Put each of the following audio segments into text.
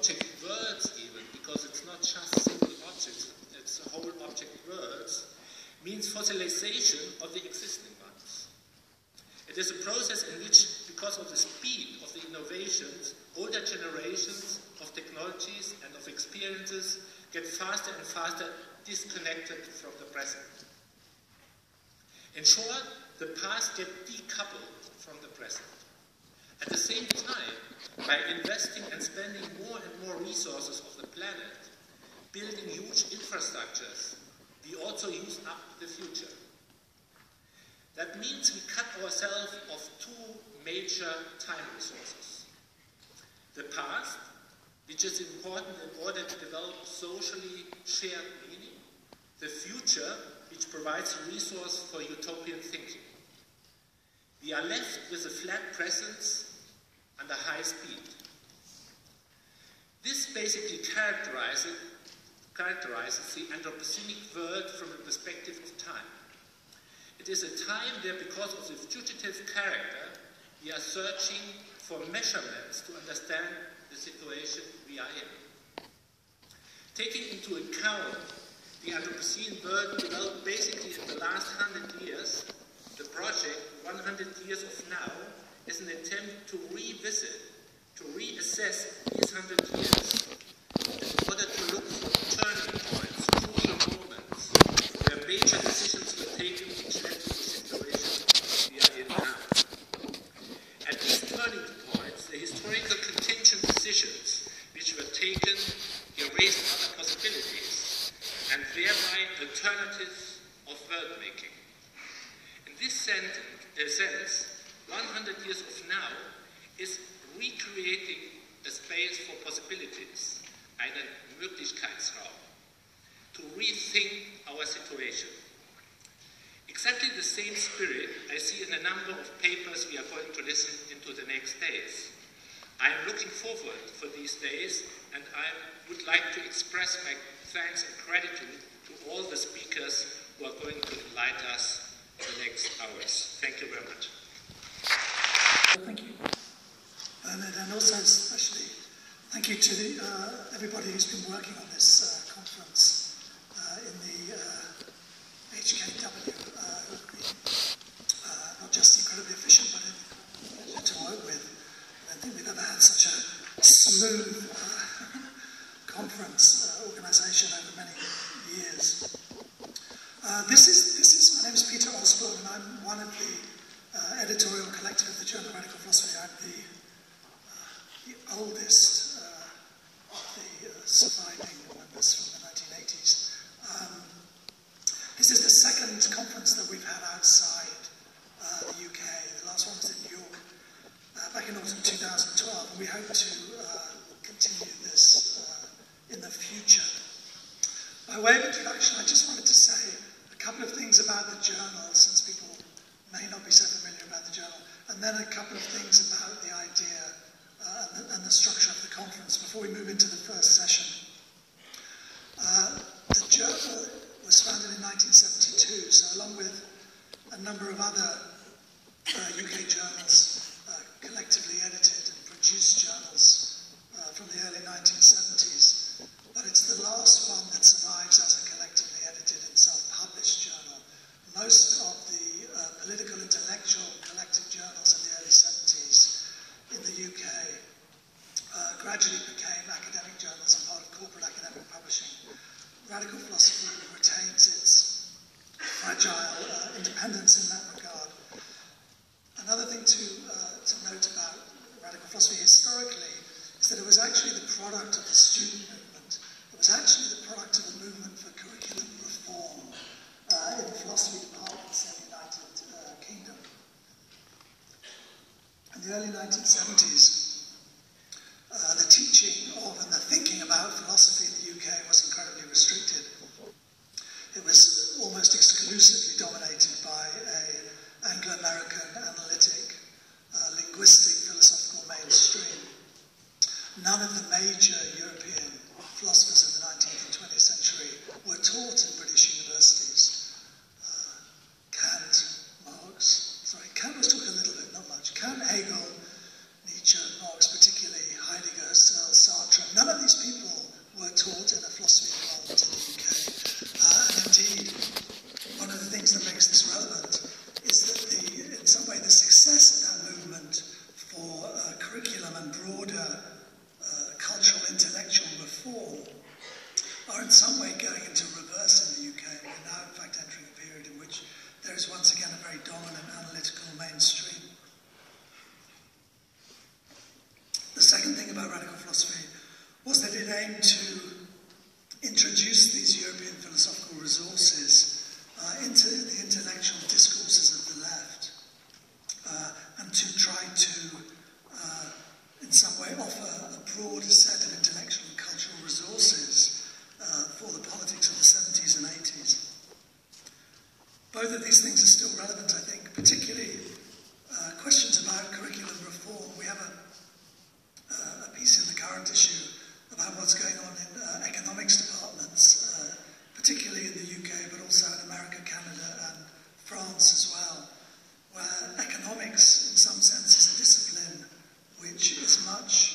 object worlds even, because it's not just single objects, it's whole object words, means fossilization of the existing ones. It is a process in which, because of the speed of the innovations, older generations of technologies and of experiences get faster and faster disconnected from the present. In short, the past get decoupled from the present. At the same time, by investing and spending more and more resources of the planet, building huge infrastructures, we also use up the future. That means we cut ourselves of two major time resources. The past, which is important in order to develop socially shared meaning. The future, which provides a resource for utopian thinking. We are left with a flat presence and a high speed. This basically characterizes, characterizes the Anthropocenic world from the perspective of time. It is a time where, because of the fugitive character, we are searching for measurements to understand the situation we are in. Taking into account the Anthropocene world developed basically in the last hundred years, the project 100 Years of Now is an attempt to revisit, to reassess these hundred years in order to look for turning points, crucial moments, where major decisions were taken which led to the situation we are in now. At these turning points, the historical contingent decisions which were taken erased other possibilities and thereby alternatives of world making. In this sense, uh, sense 100 years of now is recreating a space for possibilities, einen Möglichkeitsraum, to rethink our situation. Exactly the same spirit I see in a number of papers we are going to listen into the next days. I am looking forward for these days and I would like to express my thanks and gratitude to all the speakers who are going to enlighten us in the next hours. Thank you very much. Thank you, Bernd, and also especially thank you to the, uh, everybody who's been working on this uh, conference uh, in the HKW, uh, who've been uh, not just incredibly efficient, but a pleasure to work with. I don't think we've ever had such a smooth uh, conference organisation over many years. this is this is my name is Peter Osborne, and I'm one of the uh, editorial collective of the Journal of Radical Philosophy. I'm the, uh, the oldest uh, of the surviving members from the 1980s. Um, this is the second conference that we've had outside the UK. The last one was in New York back in autumn 2012, and we hope to continue this in the future. By way of introduction, I just wanted to say a couple of things about the journal, since people may not be so familiar about the journal, and then a couple of things about the idea uh, and, the, and, the, structure of the conference before we move into the first session. Uh, the journal was founded in 1972, so along with a number of other uh, UK Both of these things are still relevant, I think, particularly uh, questions about curriculum reform. We have a, uh, a, piece in the current issue about what's going on in uh, economics departments, uh, particularly in the UK, but also in America, Canada, and France as well, where economics, in some sense, is a discipline which is much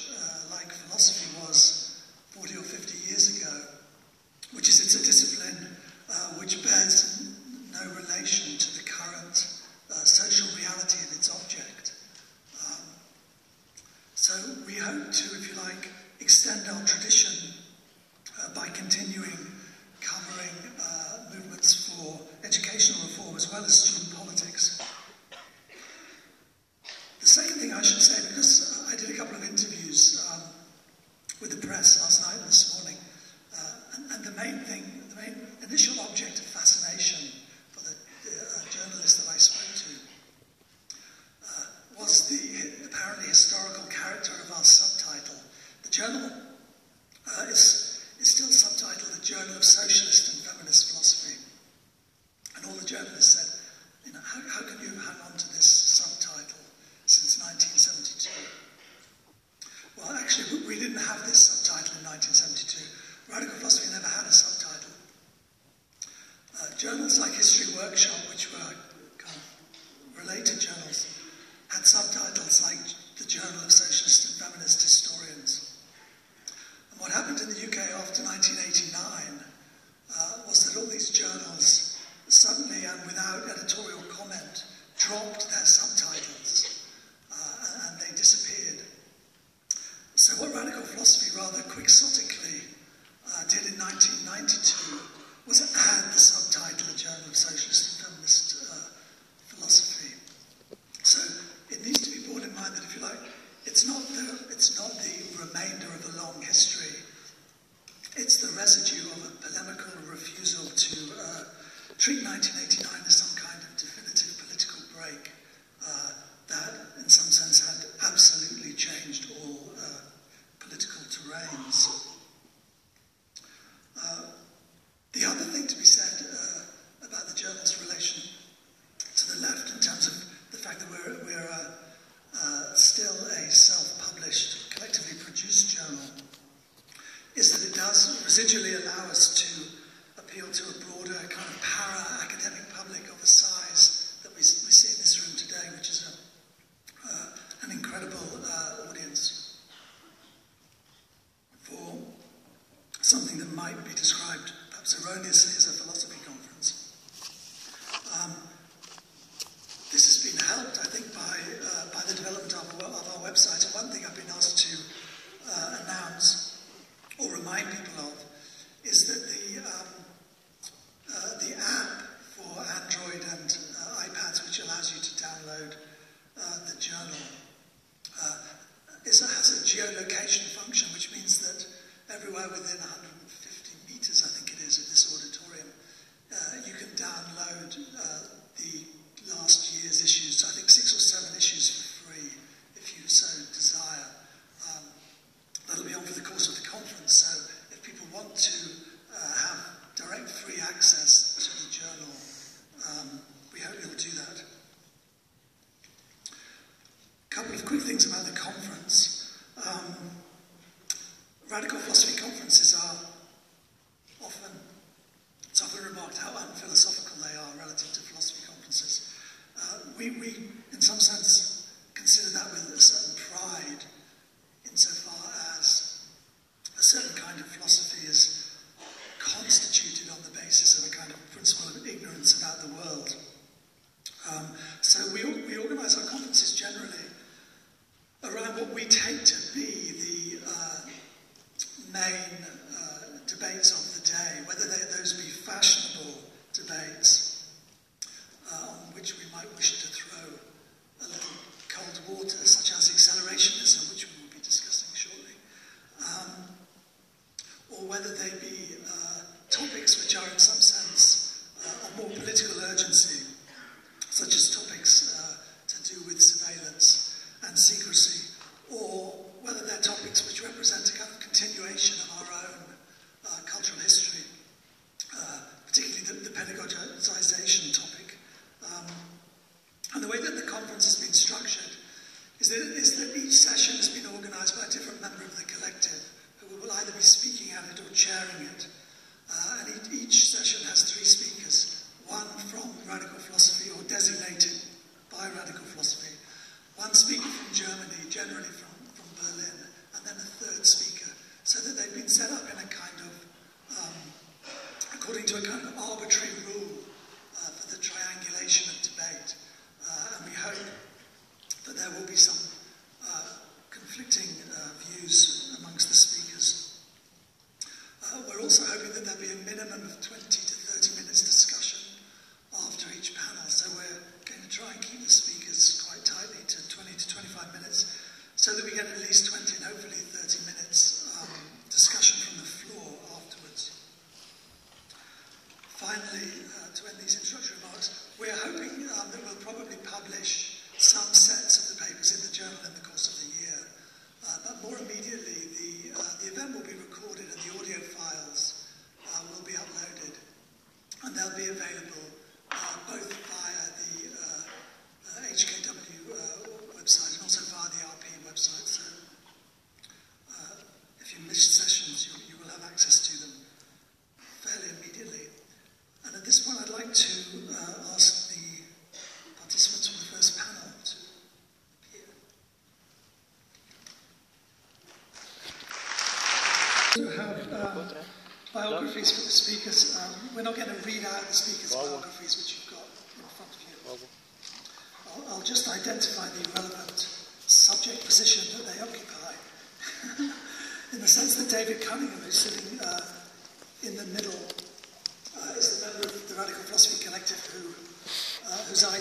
journal of socialist.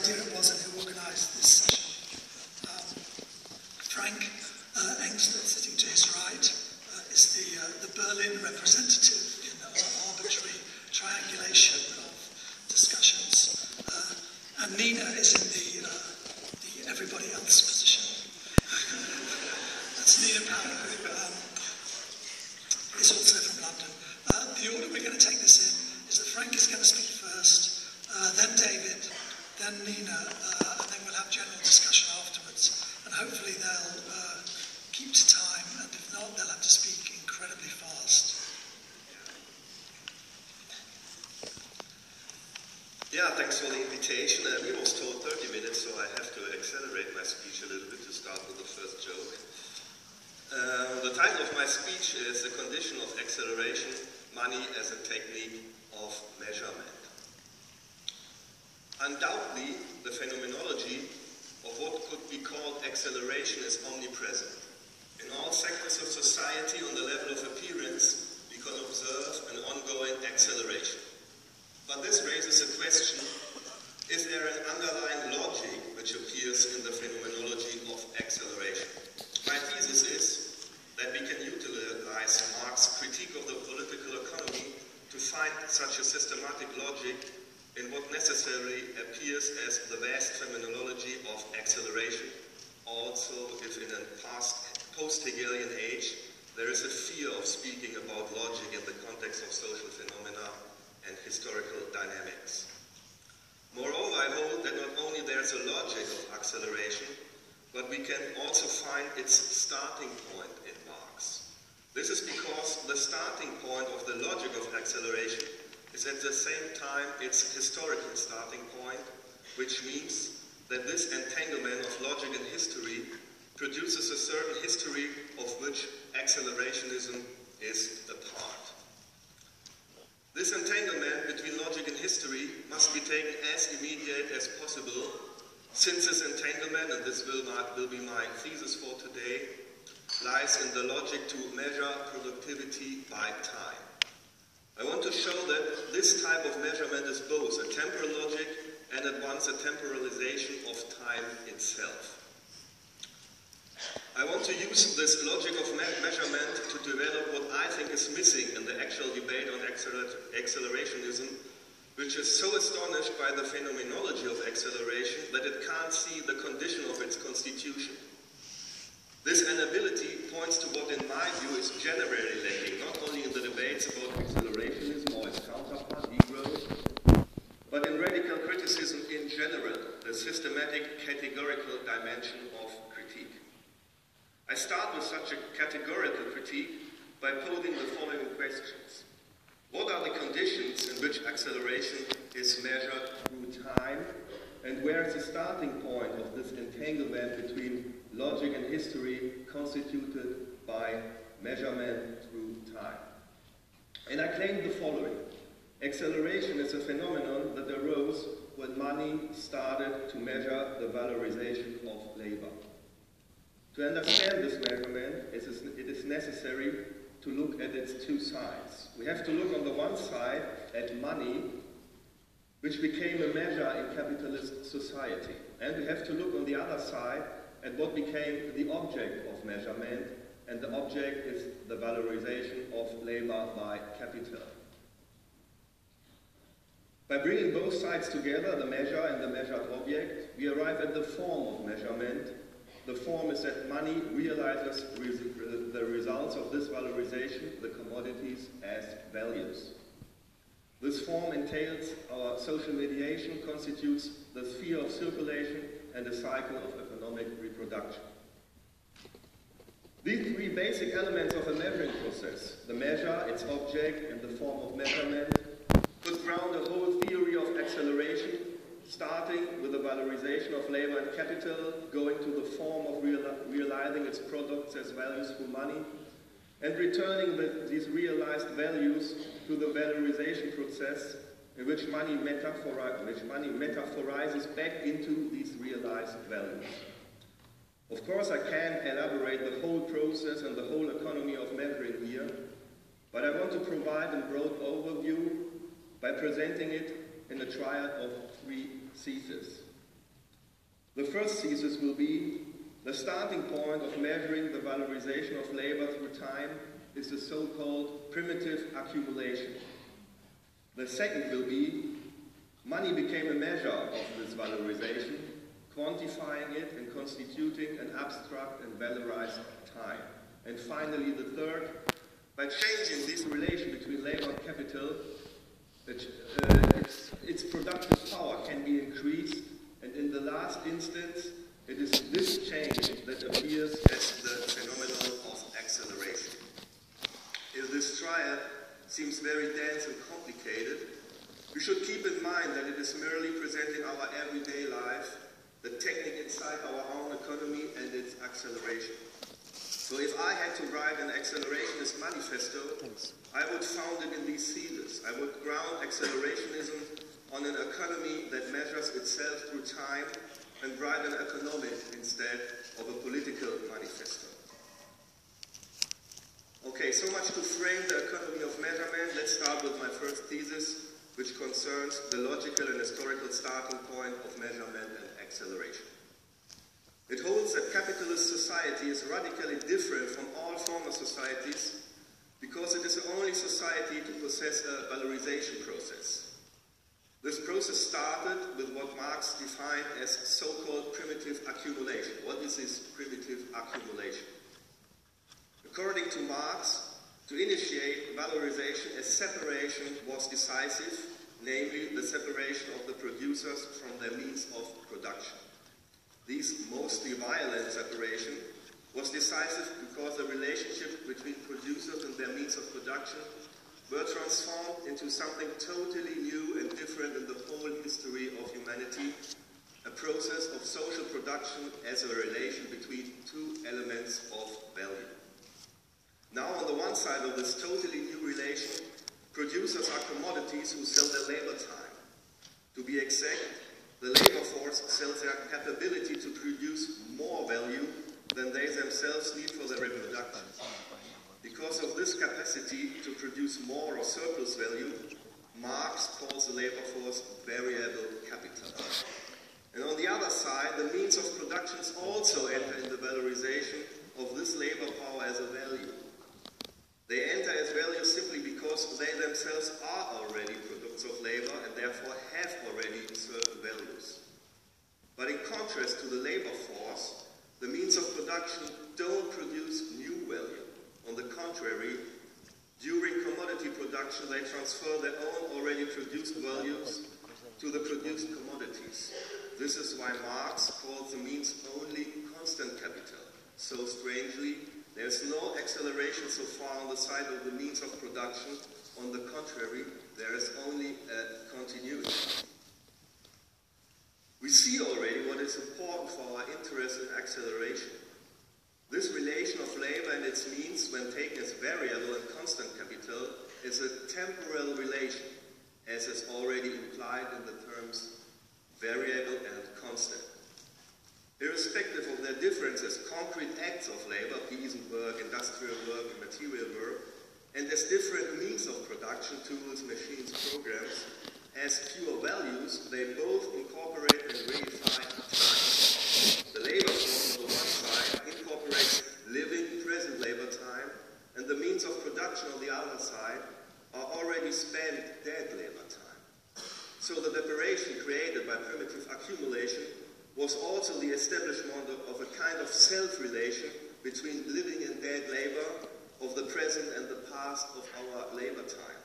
Dana was who organised this session. Um, Frank uh, sitting to his right, uh, is the, uh, the Berlin representative in our arbitrary triangulation of discussions. Uh, and Nina is in the, uh, the everybody else position. That's Nina Power, and Nina But this raises a question, is there an underlying logic which appears in the phenomenology of acceleration? My thesis is that we can utilize Marx's critique of the political economy to find such a systematic logic in what necessarily appears as the vast phenomenology of acceleration, also if in a post-Hegelian age there is a fear of speaking about logic in the context of social phenomena historical dynamics. Moreover, I hold that not only there's a logic of acceleration, but we can also find its starting point in Marx. This is because the starting point of the logic of acceleration is at the same time its historical starting point, which means that this entanglement of logic and history produces a certain history of which accelerationism is a part. This entanglement between logic and history must be taken as immediate as possible, since this entanglement, and this will, not, will be my thesis for today, lies in the logic to measure productivity by time. I want to show that this type of measurement is both a temporal logic and at once a temporalization of time itself. I want to use this logic of me measurement to develop what I think is missing in the actual debate on accelerationism, which is so astonished by the phenomenology of acceleration that it can't see the condition of its constitution. This inability points to what, in my view, is generally lacking, not only in the debates about accelerationism or its counterpart, degrowth, but in radical criticism in general, the systematic categorical dimension of critique. I start with such a categorical critique by posing the following questions. What are the conditions in which acceleration is measured through time, and where is the starting point of this entanglement between logic and history constituted by measurement through time. And I claim the following. Acceleration is a phenomenon that arose when money started to measure the valorization of labor. To understand this measurement, it is necessary to look at its two sides. We have to look on the one side at money, which became a measure in capitalist society. And we have to look on the other side at what became the object of measurement, and the object is the valorization of labor by capital. By bringing both sides together, the measure and the measured object, we arrive at the form of measurement. The form is that money realizes the results of this valorization, the commodities, as values. This form entails our social mediation, constitutes the sphere of circulation and the cycle of economic reproduction. These three basic elements of a measuring process, the measure, its object, and the form of measurement, could ground a whole theory of acceleration, starting with the valorization of labor and capital, going to the form of real, realizing its products as values for money, and returning the, these realized values to the valorization process in which money, which money metaphorizes back into these realized values. Of course, I can't elaborate the whole process and the whole economy of measuring here, but I want to provide a broad overview by presenting it in the trial of three theses. The first thesis will be the starting point of measuring the valorization of labor through time is the so-called primitive accumulation. The second will be money became a measure of this valorization, quantifying it and constituting an abstract and valorized time. And finally, the third, by changing this relation between labor and capital, that, uh, its, its productive power can be increased, and in the last instance, it is this change that appears as the phenomenon of acceleration. If this triad, seems very dense and complicated, we should keep in mind that it is merely presenting our everyday life, the technique inside our own economy and its acceleration. So if I had to write an accelerationist manifesto, I would found it in these theses. I would ground accelerationism on an economy that measures itself through time and write an economic instead of a political manifesto. Okay, so much to frame the economy of measurement. Let's start with my first thesis, which concerns the logical and historical starting point of measurement and acceleration. It holds that capitalist society is radically different from all former societies because it is the only society to possess a valorization process. This process started with what Marx defined as so-called primitive accumulation. What is this primitive accumulation? According to Marx, to initiate valorization, a separation was decisive, namely the separation of the producers from their means of production. This mostly violent separation was decisive because the relationship between producers and their means of production were transformed into something totally new and different in the whole history of humanity, a process of social production as a relation between two elements of value. Now, on the one side of this totally new relation, producers are commodities who sell their labor time. To be exact, the labor force sells their capability to produce more value than they themselves need for their reproduction. Because of this capacity to produce more or surplus value, Marx calls the labor force variable capital. And on the other side, the means of production also enter in the valorization of this labor power as a value. They enter as value simply because they themselves are already of labor and therefore have already certain values. But in contrast to the labor force, the means of production don't produce new value. On the contrary, during commodity production, they transfer their own already produced values to the produced commodities. This is why Marx calls the means only constant capital. So strangely, there's no acceleration so far on the side of the means of production. On the contrary, there is only a continuity. We see already what is important for our interest in acceleration. This relation of labor and its means, when taken as variable and constant capital, is a temporal relation, as is already implied in the terms variable and constant. Irrespective of their differences, concrete acts of labor, peasant work, industrial work, and material work, and as different means of production, tools, machines, programs, as pure values, they both incorporate and reify time. The labor force on the one side incorporates living, present labor time, and the means of production on the other side are already spent dead labor time. So the liberation created by primitive accumulation was also the establishment of a kind of self-relation between living and dead labor of the present and the past of our labor time.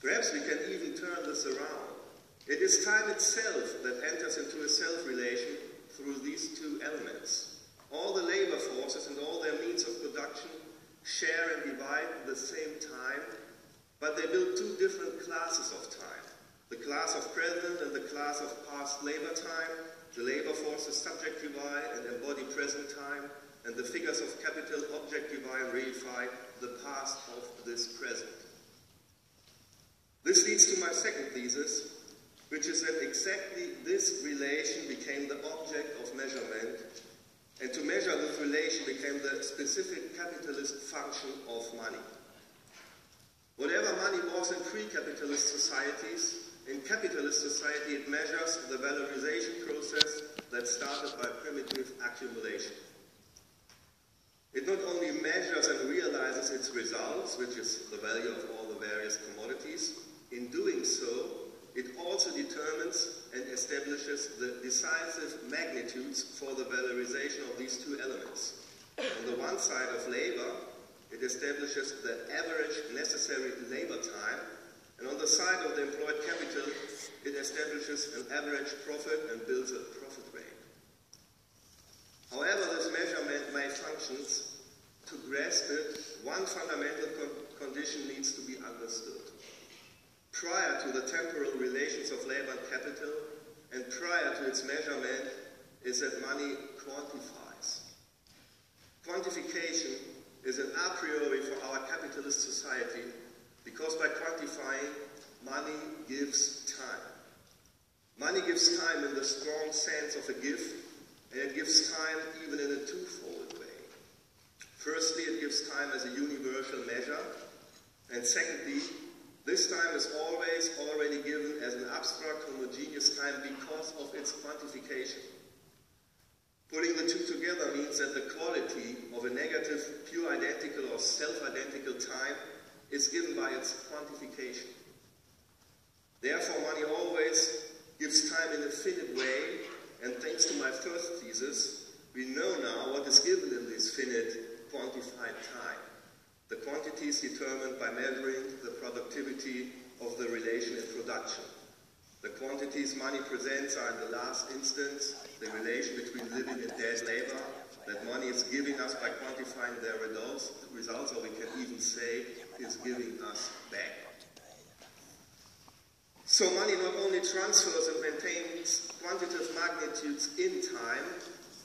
Perhaps we can even turn this around. It is time itself that enters into a self-relation through these two elements. All the labor forces and all their means of production share and divide the same time, but they build two different classes of time the class of present and the class of past labor time, the labor forces subjectify and embody present time, and the figures of capital objectify and reify the past of this present. This leads to my second thesis, which is that exactly this relation became the object of measurement, and to measure this relation became the specific capitalist function of money. Whatever money was in pre-capitalist societies, in capitalist society, it measures the valorization process that started by primitive accumulation. It not only measures and realizes its results, which is the value of all the various commodities, in doing so, it also determines and establishes the decisive magnitudes for the valorization of these two elements. On the one side of labor, it establishes the average necessary labor time and on the side of the employed capital, it establishes an average profit and builds a profit rate. However, this may. To grasp it, one fundamental con condition needs to be understood. Prior to the temporal relations of labor and capital, and prior to its measurement, is that money quantifies. Quantification is an a priori for our capitalist society because by quantifying, money gives time. Money gives time in the strong sense of a gift, and it gives time even in a twofold. Firstly, it gives time as a universal measure, and secondly, this time is always already given as an abstract homogeneous time because of its quantification. Putting the two together means that the quality of a negative, pure identical or self-identical time is given by its quantification. Therefore, money always gives time in a finite way, and thanks to my first thesis, we know now what is given in this finite quantified time. The quantity is determined by measuring the productivity of the relation in production. The quantities money presents are in the last instance the relation between living and dead labor that money is giving us by quantifying their results, results or we can even say is giving us back. So money not only transfers and maintains quantitative magnitudes in time,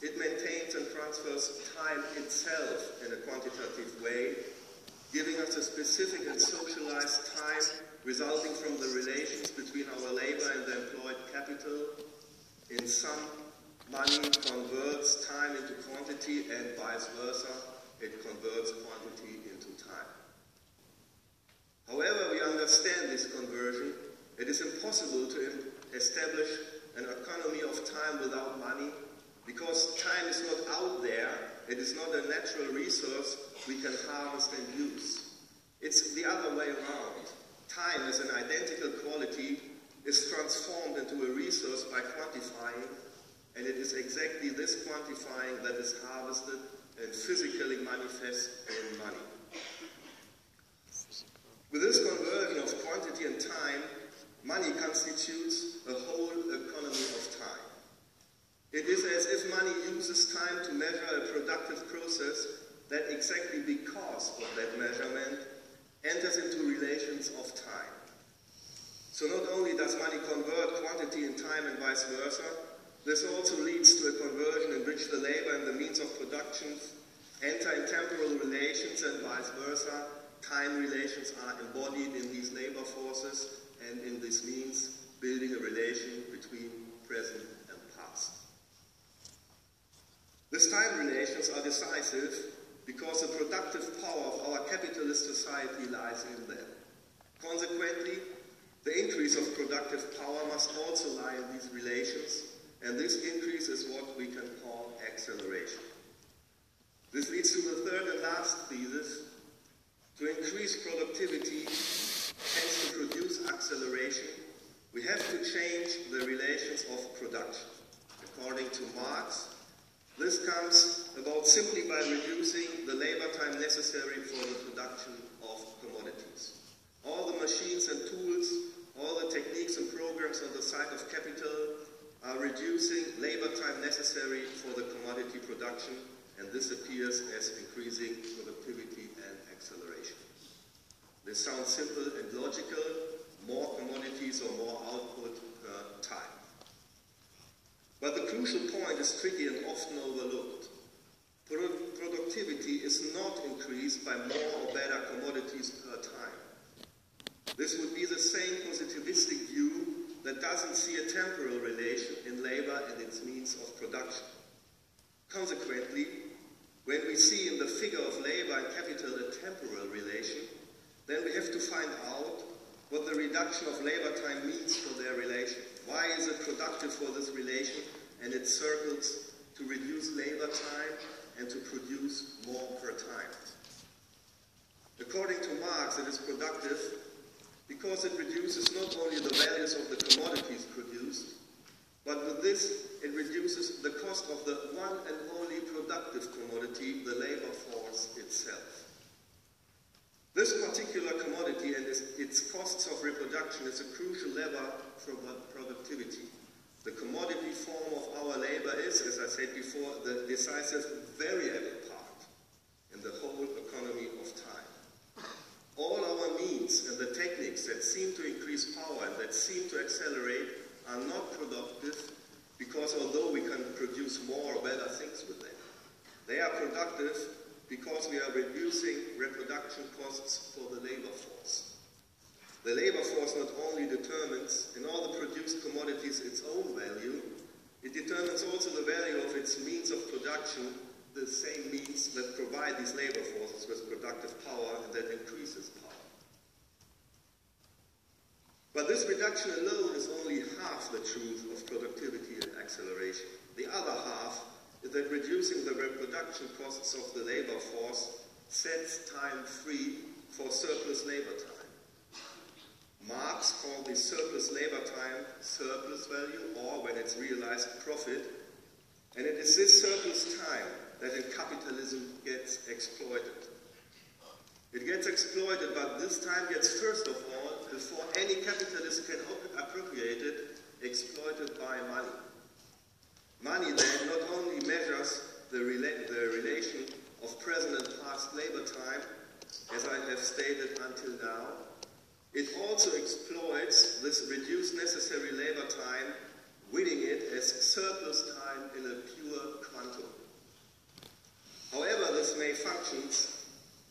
it maintains and transfers time itself in a quantitative way, giving us a specific and socialized time resulting from the relations between our labor and the employed capital. In sum, money converts time into quantity and vice versa, it converts quantity into time. However we understand this conversion, it is impossible to establish an economy of time without money because time is not out there, it is not a natural resource we can harvest and use. It's the other way around. time as an identical quality is transformed into a resource by quantifying, and it is exactly this quantifying that is harvested and physically manifest in money. With this conversion of quantity and time, money constitutes a whole economy of time. It is as if money uses to measure a productive process that exactly because of that measurement enters into relations of time. So not only does money convert quantity in time and vice versa, this also leads to a conversion in which the labor and the means of production enter in temporal relations and vice versa. Time relations are embodied in these labor forces and in this means building a relation between present. These time relations are decisive because the productive power of our capitalist society lies in them. Consequently, the increase of productive power must also lie in these relations, and this increase is what we can call acceleration. This leads to the third and last thesis. To increase productivity, hence to produce acceleration, we have to change the relations of production. According to Marx, this comes about simply by reducing the labor time necessary for the production of commodities. All the machines and tools, all the techniques and programs on the side of capital are reducing labor time necessary for the commodity production, and this appears as increasing productivity and acceleration. This sounds simple and logical, more commodities or more output. But the crucial point is tricky and often overlooked. Pro productivity is not increased by more or better commodities per time. This would be the same positivistic view that doesn't see a temporal relation in labor and its means of production. Consequently, when we see in the figure of labor and capital a temporal relation, then we have to find out what the reduction of labor time means for their relation. Why is it productive for this relation and its circles to reduce labor time and to produce more per time? According to Marx, it is productive because it reduces not only the values of the commodities produced, but with this, it reduces the cost of the one and only productive commodity, the labor force itself. This particular commodity and its costs of reproduction is a crucial lever for productivity. The commodity form of our labor is, as I said before, the decisive variable part in the whole economy of time. All our means and the techniques that seem to increase power and that seem to accelerate are not productive because although we can produce more or better things with them, they are productive because we are reducing reproduction costs for the labor force. The labor force not only determines in all the produced commodities its own value, it determines also the value of its means of production, the same means that provide these labor forces with productive power and that increases power. But this reduction alone is only half the truth of productivity and acceleration. The other half is that reducing the reproduction costs of the labor force sets time free for surplus labor time. Called the surplus labor time surplus value, or when it's realized, profit. And it is this surplus time that in capitalism gets exploited. It gets exploited, but this time gets first of all, before any capitalist can appropriate it, exploited by money. Money then not only measures the, rela the relation of present and past labor time, as I have stated until now, it also exploits this reduced necessary labor time, winning it as surplus time in a pure quantum. However this may function,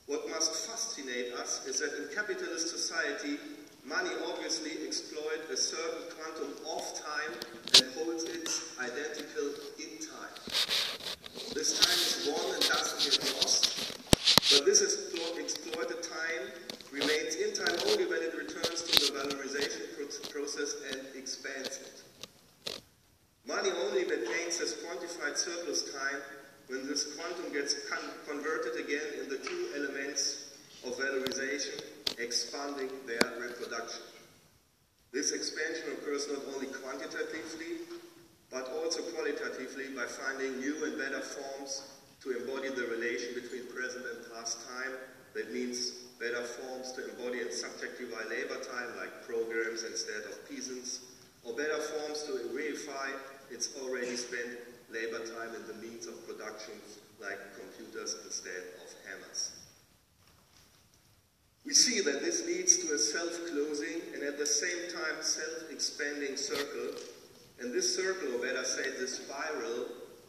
what must fascinate us is that in capitalist society, Money obviously exploits a certain quantum of time and holds it identical in time. This time is won and doesn't get lost, but this is exploited time remains in time only when it returns to the valorization process and expands it. Money only maintains this quantified surplus time when this quantum gets con converted again in the two elements of valorization expanding their reproduction. This expansion occurs not only quantitatively, but also qualitatively by finding new and better forms to embody the relation between present and past time. That means better forms to embody and subjectify labor time, like programs instead of peasants, or better forms to reify its already spent labor time in the means of production, like computers instead of hammers. We see that this leads to a self-closing and at the same time self-expanding circle, and this circle, or better say this spiral,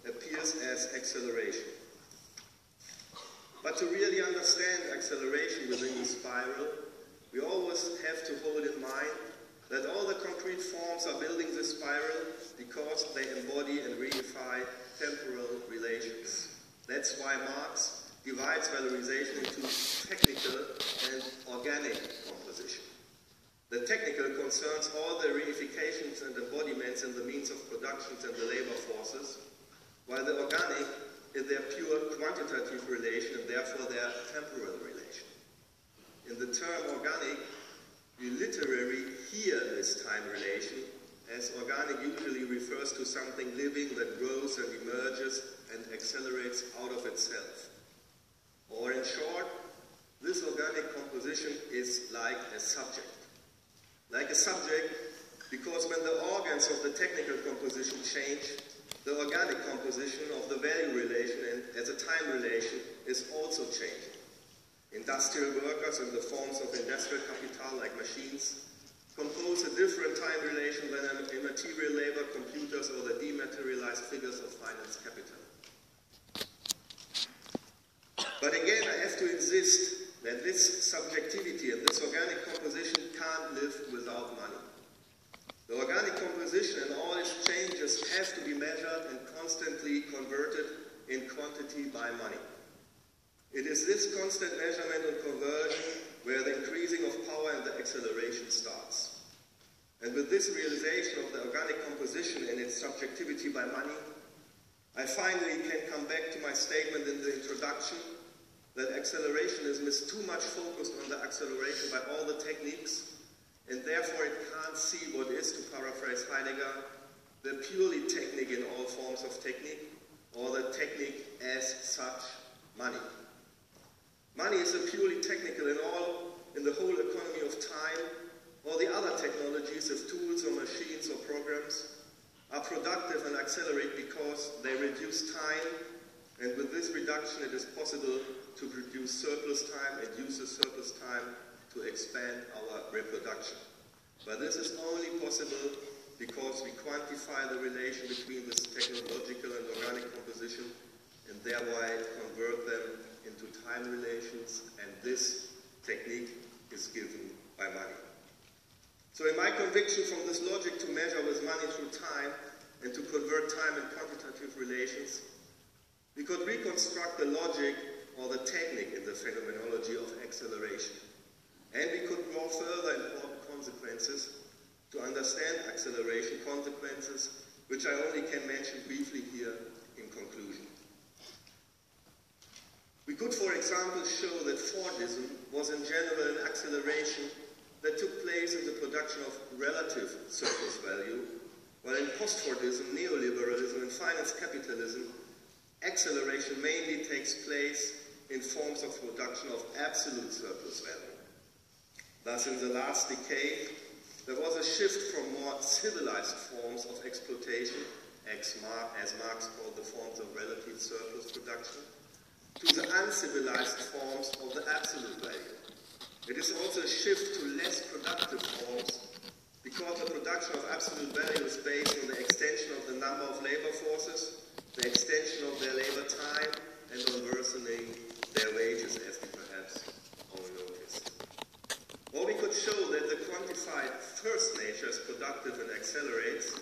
appears as acceleration. But to really understand acceleration within the spiral, we always have to hold in mind that all the concrete forms are building this spiral because they embody and reify temporal relations. That's why Marx divides valorization into technical and organic composition. The technical concerns all the reifications and embodiments in the means of productions and the labor forces, while the organic is their pure quantitative relation and therefore their temporal relation. In the term organic, we literally hear this time relation, as organic usually refers to something living that grows and emerges and accelerates out of itself. Or in short, this organic composition is like a subject. Like a subject, because when the organs of the technical composition change, the organic composition of the value relation and as a time relation is also changing. Industrial workers in the forms of industrial capital like machines compose a different time relation than immaterial labor, computers, or the dematerialized figures of finance capital. But again, I have to insist that this subjectivity and this organic composition can't live without money. The organic composition and all its changes have to be measured and constantly converted in quantity by money. It is this constant measurement and conversion where the increasing of power and the acceleration starts. And with this realization of the organic composition and its subjectivity by money, I finally can come back to my statement in the introduction that accelerationism is too much focused on the acceleration by all the techniques and therefore it can't see what is, to paraphrase Heidegger, the purely technique in all forms of technique, or the technique as such, money. Money is a purely technical in all, in the whole economy of time, all the other technologies of tools or machines or programs are productive and accelerate because they reduce time, and with this reduction it is possible to produce surplus time and use the surplus time to expand our reproduction. But this is only possible because we quantify the relation between this technological and organic composition and thereby convert them into time relations, and this technique is given by money. So in my conviction from this logic to measure with money through time and to convert time and quantitative relations, we could reconstruct the logic or the technique in the phenomenology of acceleration. And we could draw further important consequences to understand acceleration consequences, which I only can mention briefly here in conclusion. We could, for example, show that Fordism was in general an acceleration that took place in the production of relative surplus value, while in post-Fordism, neoliberalism, and finance capitalism, acceleration mainly takes place in forms of production of absolute surplus value. Thus, in the last decade, there was a shift from more civilized forms of exploitation, as Marx called the forms of relative surplus production, to the uncivilized forms of the absolute value. It is also a shift to less productive forms because the production of absolute value is based on the extension of the number of labor forces, the extension of their labor time, and on worsening their wages, as or we could show that the quantified first nature is productive and accelerates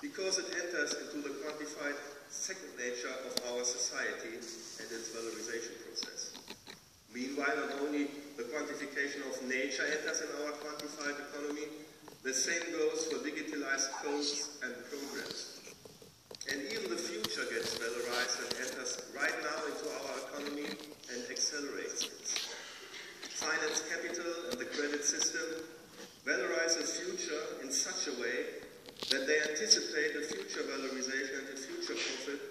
because it enters into the quantified second nature of our society and its valorization process. Meanwhile, not only the quantification of nature enters in our quantified economy, the same goes for digitalized codes and programs. And even the future gets valorized and enters right now into our economy and accelerates finance capital and the credit system valorize the future in such a way that they anticipate a future valorization and a future profit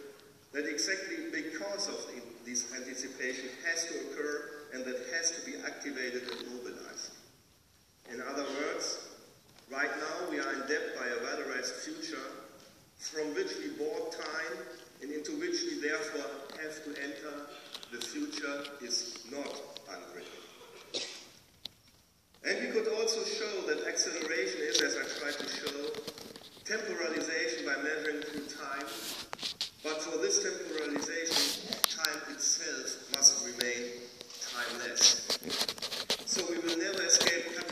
that exactly because of this anticipation has to occur and that has to be activated and mobilized. In other words, right now we are in debt by a valorized future from which we bought time and into which we therefore have to enter. The future is not unwritten. And we could also show that acceleration is, as I tried to show, temporalization by measuring through time. But for this temporalization, time itself must remain timeless. So we will never escape